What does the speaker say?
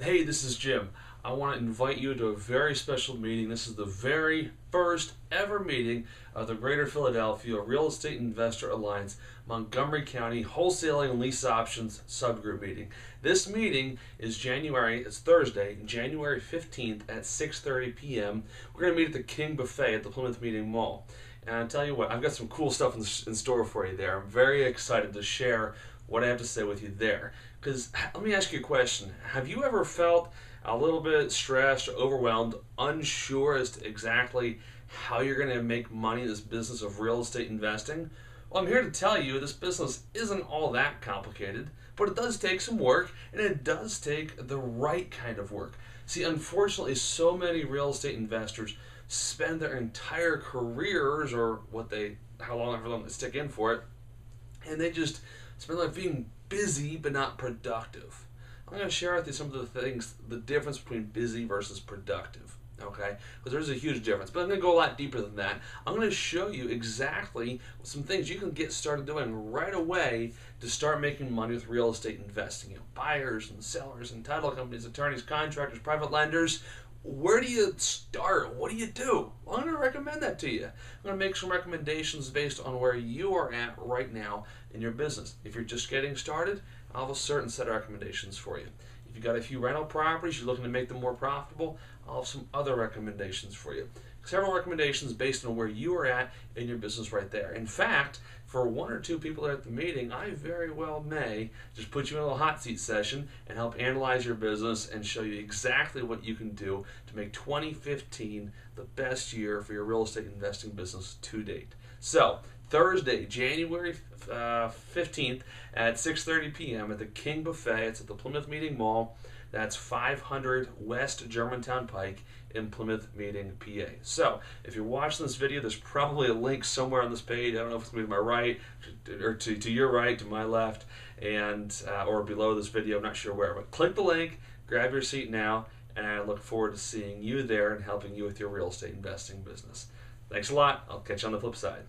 Hey, this is Jim. I want to invite you to a very special meeting. This is the very first ever meeting of the Greater Philadelphia Real Estate Investor Alliance Montgomery County Wholesaling and Lease Options Subgroup meeting. This meeting is January, it's Thursday, January 15th at 6:30 p.m. We're going to meet at the King Buffet at the Plymouth Meeting Mall. And I'll tell you what, I've got some cool stuff in store for you there. I'm very excited to share what I have to say with you there. Because let me ask you a question Have you ever felt a little bit stressed overwhelmed, unsure as to exactly how you're going to make money in this business of real estate investing? Well, I'm here to tell you this business isn't all that complicated, but it does take some work and it does take the right kind of work. See, unfortunately, so many real estate investors spend their entire careers or what they how long ever long they stick in for it, and they just spend life being busy but not productive. I'm going to share with you some of the things, the difference between busy versus productive. Okay, because there's a huge difference. But I'm going to go a lot deeper than that. I'm going to show you exactly some things you can get started doing right away to start making money with real estate investing. You know, buyers and sellers and title companies, attorneys, contractors, private lenders. Where do you start? What do you do? Well, I'm going to recommend that to you. I'm going to make some recommendations based on where you are at right now in your business. If you're just getting started, I'll have a certain set of recommendations for you. If you've got a few rental properties, you're looking to make them more profitable, I'll have some other recommendations for you. Several recommendations based on where you are at in your business right there. In fact, for one or two people at the meeting, I very well may just put you in a little hot seat session and help analyze your business and show you exactly what you can do to make 2015 the best year for your real estate investing business to date. So, Thursday, January uh, 15th at 6:30 p.m. at the King Buffet. It's at the Plymouth Meeting Mall. That's 500 West Germantown Pike in Plymouth Meeting, PA. So, if you're watching this video, there's probably a link somewhere on this page. I don't know if it's going to be to my right or to, to your right, to my left, and uh, or below this video. I'm not sure where, but click the link, grab your seat now, and I look forward to seeing you there and helping you with your real estate investing business. Thanks a lot. I'll catch you on the flip side.